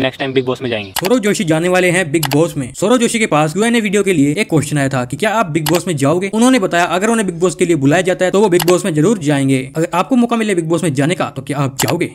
Next time big boss में जाएँगे। सौरभ जोशी जाने वाले हैं बिग बॉस में। सौरभ जोशी के पास यूएनए वीडियो के लिए एक क्वेश्चन आया था कि क्या आप बिग बॉस में जाओगे? उन्होंने बताया, अगर उन्हें बिग बॉस के लिए बुलाया जाता है तो वो बिग बॉस में ज़रूर जाएँगे। अगर आपको मौका मिले बिग बॉस में जाने का तो क्या आप जाओगे?